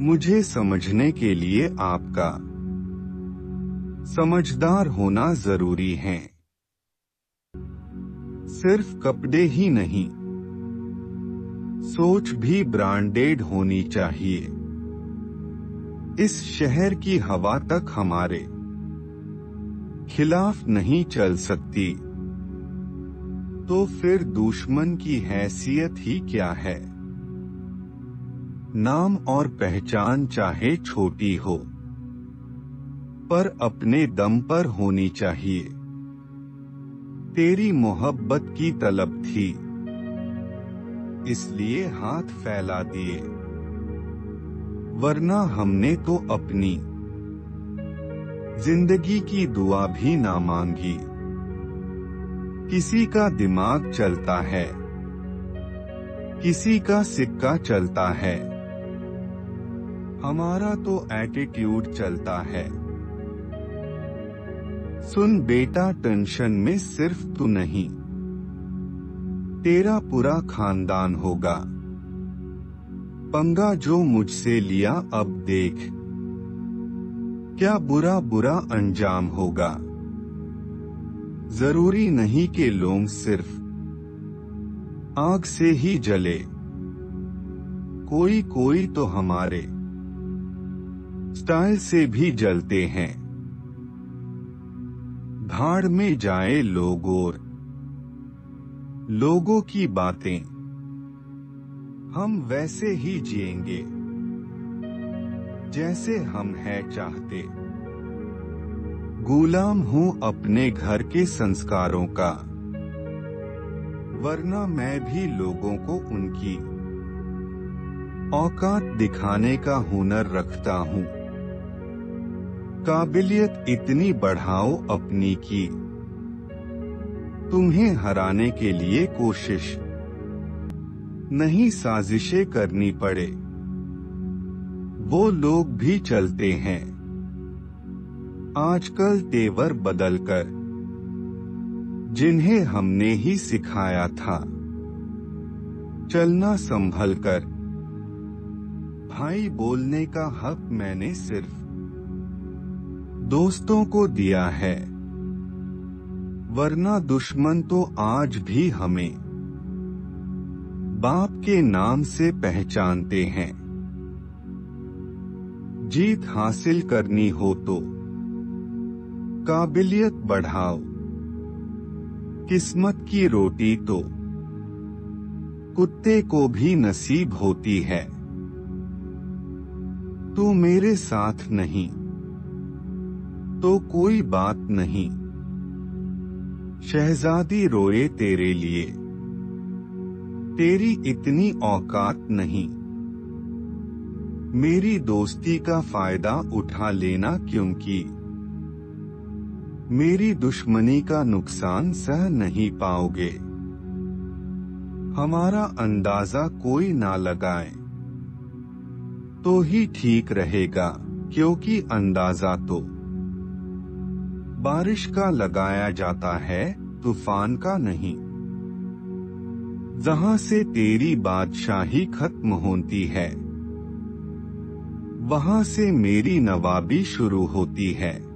मुझे समझने के लिए आपका समझदार होना ज़रूरी है। सिर्फ़ कपड़े ही नहीं, सोच भी ब्रांडेड होनी चाहिए। इस शहर की हवा तक हमारे खिलाफ नहीं चल सकती। तो फिर दुश्मन की हैसियत ही क्या है? नाम और पहचान चाहे छोटी हो, पर अपने दम पर होनी चाहिए। तेरी मोहब्बत की तलब थी, इसलिए हाथ फैला दिए। वरना हमने तो अपनी ज़िंदगी की दुआ भी ना मांगी। किसी का दिमाग चलता है, किसी का सिक्का चलता है। हमारा तो एटीट्यूड चलता है। सुन बेटा टेंशन में सिर्फ़ तू नहीं। तेरा पूरा खानदान होगा। पंगा जो मुझसे लिया, अब देख। क्या बुरा बुरा अंजाम होगा। ज़रूरी नहीं कि लोग सिर्फ़ आग से ही जले। कोई कोई तो हमारे। स्टाइल से भी जलते हैं। भाड़ में जाए लोग और लोगों की बातें। हम वैसे ही जिएँगे। जैसे हम हैं चाहते। गुलाम हूँ अपने घर के संस्कारों का। वरना मैं भी लोगों को उनकी औकात दिखाने का हुनर रखता हूँ। काबिलियत इतनी बढ़ाओ अपनी की। तुम्हें हराने के लिए कोशिश। नहीं साजिशें करनी पड़े। वो लोग भी चलते हैं। आजकल तेवर बदलकर। जिन्हें हमने ही सिखाया था। चलना संभल कर भाई बोलने का हक मैंने सिर्फ़ दोस्तों को दिया है। वरना दुश्मन तो आज भी हमें बाप के नाम से पहचानते हैं। जीत हासिल करनी हो तो काबिलियत बढ़ाओ। किस्मत की रोटी तो कुत्ते को भी नसीब होती है। तू मेरे साथ नहीं। तो कोई बात नहीं। शहजादी रोए तेरे लिए। तेरी इतनी औकात नहीं। मेरी दोस्ती का फ़ायदा उठा लेना क्योंकि मेरी दुश्मनी का नुकसान सह नहीं पाओगे। हमारा अंदाज़ा कोई ना लगाए। तो ही ठीक रहेगा, क्योंकि अंदाज़ा तो बारिश का लगाया जाता है, तूफ़ान का नहीं। जहाँ से तेरी बादशाही खत्म होती है, वहाँ से मेरी नवाबी शुरू होती है।